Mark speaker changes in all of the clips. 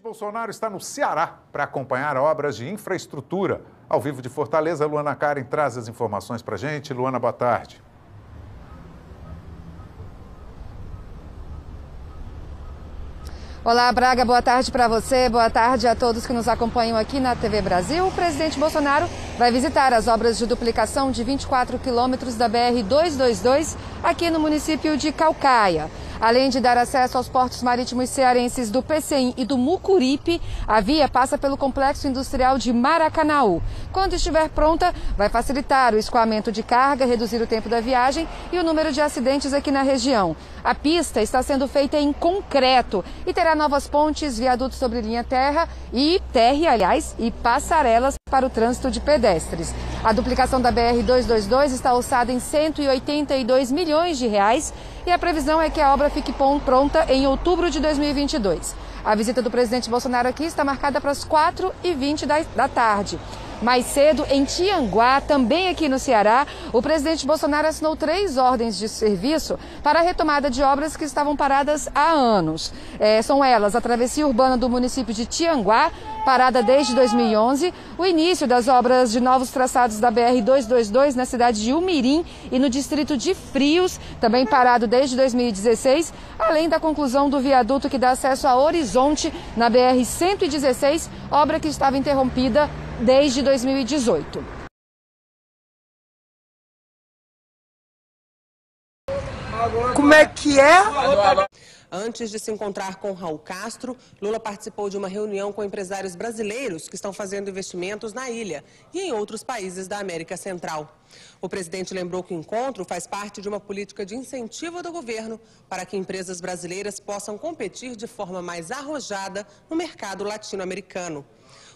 Speaker 1: Bolsonaro está no Ceará para acompanhar obras de infraestrutura. Ao vivo de Fortaleza, Luana Karen traz as informações para a gente. Luana, boa tarde.
Speaker 2: Olá, Braga, boa tarde para você, boa tarde a todos que nos acompanham aqui na TV Brasil. O presidente Bolsonaro vai visitar as obras de duplicação de 24 quilômetros da BR-222 aqui no município de Calcaia. Além de dar acesso aos portos marítimos cearenses do PCIM e do Mucuripe, a via passa pelo complexo industrial de Maracanaú. Quando estiver pronta, vai facilitar o escoamento de carga, reduzir o tempo da viagem e o número de acidentes aqui na região. A pista está sendo feita em concreto e terá novas pontes, viadutos sobre linha terra e terra, aliás, e passarelas para o trânsito de pedestres. A duplicação da BR-222 está orçada em 182 milhões de reais e a previsão é que a obra fique pronta em outubro de 2022. A visita do presidente Bolsonaro aqui está marcada para as 4h20 da, da tarde. Mais cedo, em Tianguá, também aqui no Ceará, o presidente Bolsonaro assinou três ordens de serviço para a retomada de obras que estavam paradas há anos. É, são elas a travessia urbana do município de Tianguá, parada desde 2011, o início das obras de novos traçados da BR-222 na cidade de Umirim e no distrito de Frios, também parado desde 2016, além da conclusão do viaduto que dá acesso a Horizonte na BR-116, obra que estava interrompida desde 2018.
Speaker 3: Como é que é?
Speaker 4: Antes de se encontrar com Raul Castro, Lula participou de uma reunião com empresários brasileiros que estão fazendo investimentos na ilha e em outros países da América Central. O presidente lembrou que o encontro faz parte de uma política de incentivo do governo para que empresas brasileiras possam competir de forma mais arrojada no mercado latino-americano.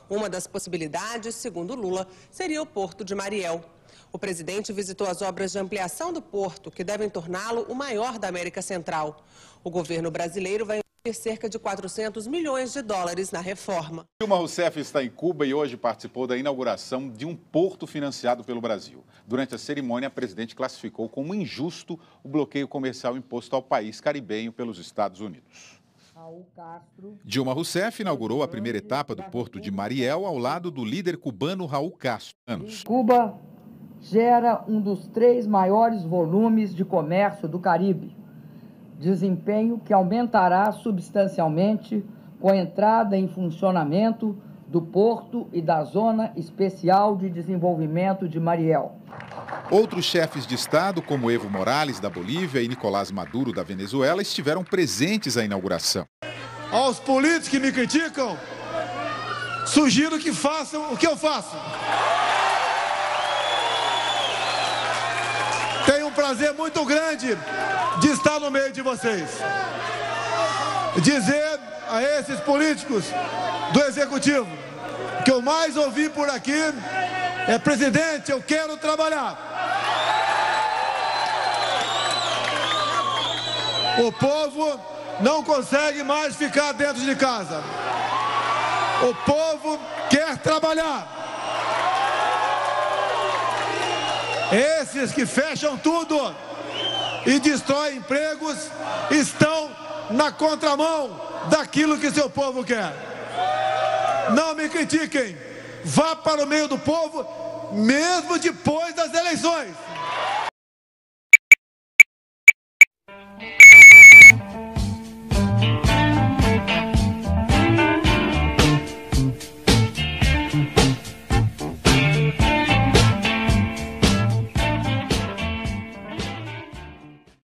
Speaker 4: Uma das possibilidades, segundo Lula, seria o Porto de Mariel. O presidente visitou as obras de ampliação do porto, que devem torná-lo o maior da América Central. O governo brasileiro vai investir cerca de 400 milhões de dólares na reforma.
Speaker 5: Dilma Rousseff está em Cuba e hoje participou da inauguração de um porto financiado pelo Brasil. Durante a cerimônia, a presidente classificou como injusto o bloqueio comercial imposto ao país caribenho pelos Estados Unidos.
Speaker 1: Dilma Rousseff inaugurou a primeira etapa do Porto de Mariel ao lado do líder cubano Raul Castro.
Speaker 3: Cuba gera um dos três maiores volumes de comércio do Caribe, desempenho que aumentará substancialmente com a entrada em funcionamento do Porto e da Zona Especial de Desenvolvimento de Mariel.
Speaker 1: Outros chefes de Estado, como Evo Morales, da Bolívia, e Nicolás Maduro, da Venezuela, estiveram presentes à inauguração.
Speaker 6: Aos políticos que me criticam, sugiro que façam o que eu faço. Tenho um prazer muito grande de estar no meio de vocês. Dizer a esses políticos do Executivo que eu mais ouvi por aqui é presidente, eu quero trabalhar. O povo não consegue mais ficar dentro de casa. O povo quer trabalhar. Esses que fecham tudo e destroem empregos estão na contramão daquilo que seu povo quer. Não me critiquem. Vá para o meio do povo, mesmo depois das eleições.